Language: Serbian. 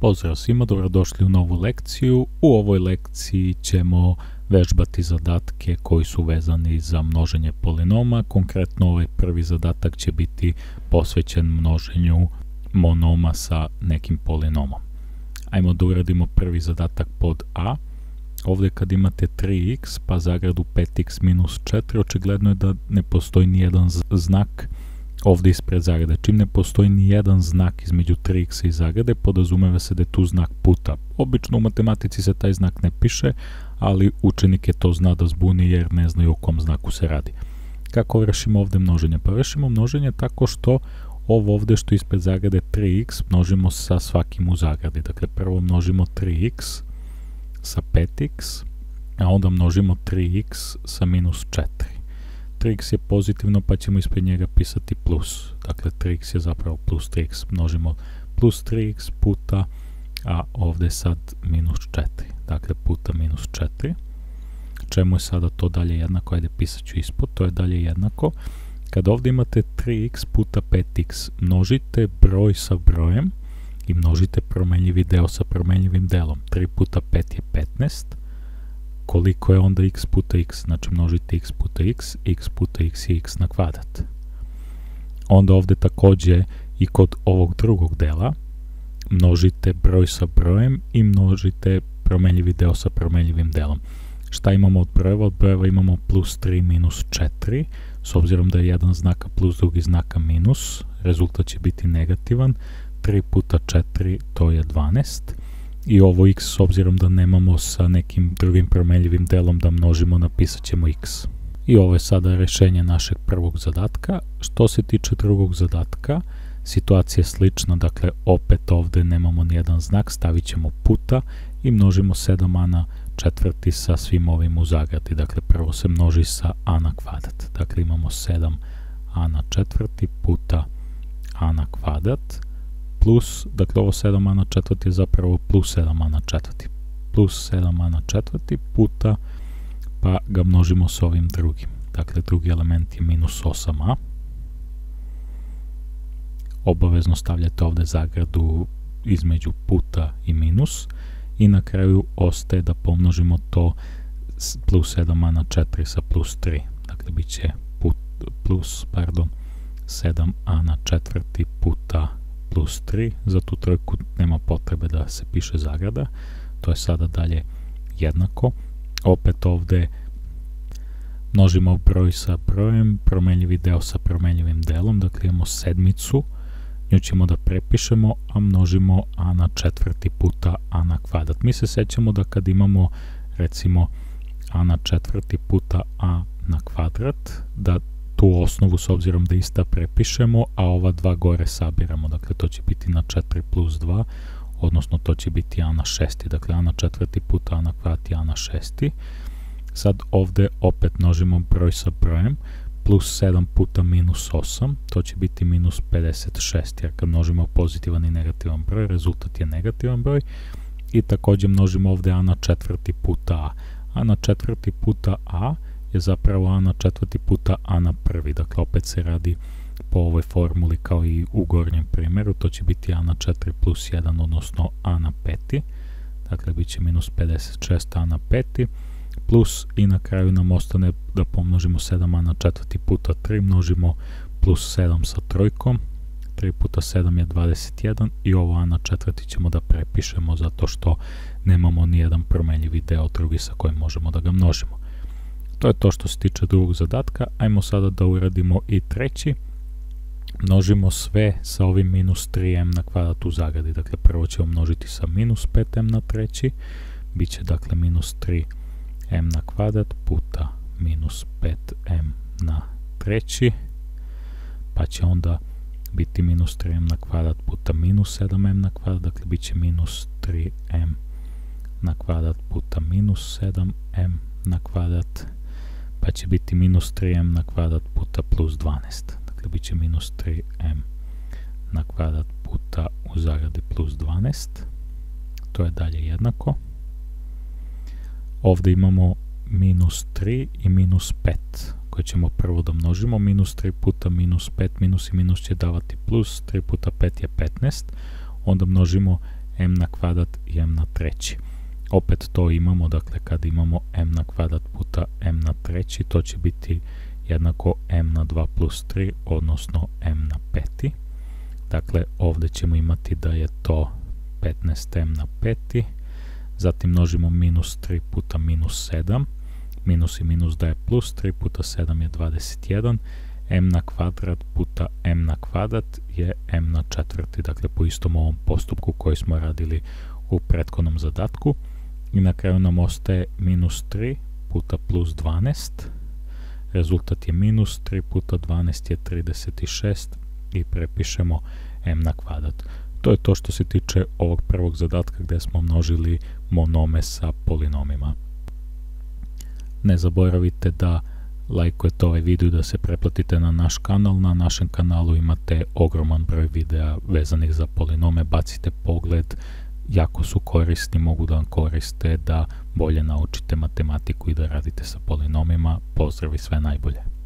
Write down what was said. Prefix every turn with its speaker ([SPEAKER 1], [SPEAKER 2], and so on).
[SPEAKER 1] Pozdrav svima, dobrodošli u novu lekciju. U ovoj lekciji ćemo vežbati zadatke koji su vezani za množenje polinoma. Konkretno ovaj prvi zadatak će biti posvećen množenju monoma sa nekim polinomom. Ajmo da uradimo prvi zadatak pod A. Ovde kad imate 3x pa zagradu 5x minus 4, očigledno je da ne postoji nijedan znak ovde ispred zagrade. Čim ne postoji ni jedan znak između 3x i zagrade, podrazumeva se da je tu znak puta. Obično u matematici se taj znak ne piše, ali učenik je to zna da zbuni jer ne znaju o kom znaku se radi. Kako vršimo ovde množenje? Pa vršimo množenje tako što ovo ovde što ispred zagrade 3x množimo sa svakim u zagradi. Dakle, prvo množimo 3x sa 5x, a onda množimo 3x sa minus 4. 3x je pozitivno pa ćemo ispred njega pisati plus. Dakle 3x je zapravo plus 3x. Množimo plus 3x puta, a ovde sad minus 4. Dakle puta minus 4. Čemu je sada to dalje jednako? Ajde pisat ću ispod. To je dalje jednako. Kad ovde imate 3x puta 5x, množite broj sa brojem i množite promenljivi deo sa promenljivim delom. 3 puta 5 je 15 koliko je onda x puta x, znači množite x puta x, x puta x je x na kvadrat. Onda ovde takođe i kod ovog drugog dela množite broj sa brojem i množite promenljivi deo sa promenljivim delom. Šta imamo od brojeva? Od brojeva imamo plus 3 minus 4, s obzirom da je jedan znaka plus drugi znaka minus, rezultat će biti negativan, 3 puta 4 to je 12, i ovo x s obzirom da nemamo sa nekim drugim promenljivim delom da množimo, napisat ćemo x. I ovo je sada rešenje našeg prvog zadatka. Što se tiče drugog zadatka, situacija je slična, dakle opet ovde nemamo nijedan znak, stavit ćemo puta i množimo 7a na četvrti sa svim ovim u zagradi. Dakle, prvo se množi sa a na kvadrat. Dakle, imamo 7a na četvrti puta a na kvadrat plus, dakle ovo 7a na četvrti je zapravo plus 7a na četvrti. Plus 7a na četvrti puta, pa ga množimo s ovim drugim. Dakle, drugi element je minus 8a. Obavezno stavljate ovde zagradu između puta i minus i na kraju ostaje da pomnožimo to plus 7a na 4 sa plus 3. Dakle, bit će put, plus, pardon, 7a na četvrti puta plus 3, za tu trojku nema potrebe da se piše zagrada, to je sada dalje jednako. Opet ovde množimo broj sa brojem, promenljivi deo sa promenljivim delom, dakle imamo sedmicu, nju ćemo da prepišemo, a množimo a na četvrti puta a na kvadrat. Mi se sećamo da kad imamo recimo a na četvrti puta a na kvadrat, da tu osnovu s obzirom da ista prepišemo, a ova dva gore sabiramo. Dakle, to će biti na 4 plus 2, odnosno to će biti a na šesti. Dakle, a na četvrti puta a na kvadrat i a na šesti. Sad ovde opet množimo broj sa brojem, plus 7 puta minus 8, to će biti minus 56, jer kad množimo pozitivan i negativan broj, rezultat je negativan broj. I takođe množimo ovde a na četvrti puta a. a na četvrti puta a je zapravo a na četvrti puta a na prvi. Dakle, opet se radi po ovoj formuli kao i u gornjem primjeru. To će biti a na 4 plus 1, odnosno a na peti. Dakle, bit će minus 56 a na peti. Plus i na kraju nam ostane da pomnožimo 7a na četvrti puta 3, množimo plus 7 sa trojkom. 3 puta 7 je 21 i ovo a na četvrti ćemo da prepišemo zato što nemamo nijedan promenljivi deo drugi sa kojim možemo da ga množimo. To je to što se tiče drugog zadatka. Ajmo sada da uradimo i treći. Množimo sve sa ovim minus 3m na kvadrat u zagradi. Dakle, prvo ćemo množiti sa minus 5m na treći. Biće dakle minus 3m na kvadrat puta minus 5m na treći. Pa će onda biti minus 3m na kvadrat puta minus 7m na kvadrat. Dakle, bit će minus 3m na kvadrat puta minus 7m na kvadrat pa će biti minus 3m na kvadrat puta plus 12. Dakle, bit će minus 3m na kvadrat puta u zagradi plus 12. To je dalje jednako. Ovde imamo minus 3 i minus 5 koje ćemo prvo da množimo. Minus 3 puta minus 5, minus i minus će davati plus, 3 puta 5 je 15. Onda množimo m na kvadrat i m na treći. Opet to imamo, dakle kad imamo m na kvadrat puta m na treći, to će biti jednako m na 2 plus 3, odnosno m na peti. Dakle, ovdje ćemo imati da je to 15m na peti, zatim množimo minus 3 puta minus 7, minus i minus daje plus, 3 puta 7 je 21, m na kvadrat puta m na kvadrat je m na četvrti, dakle po istom ovom postupku koji smo radili u prethodnom zadatku. I na kraju nam ostaje minus 3 puta plus 12, rezultat je minus 3 puta 12 je 36 i prepišemo m na kvadrat. To je to što se tiče ovog prvog zadatka gdje smo množili monome sa polinomima. Ne zaboravite da lajkujete ovaj video i da se preplatite na naš kanal. Na našem kanalu imate ogroman broj videa vezanih za polinome. Bacite pogled, jako su korisni, mogu da vam koriste da bolje naučite matematiku i da radite sa polinomima. Pozdrav i sve najbolje.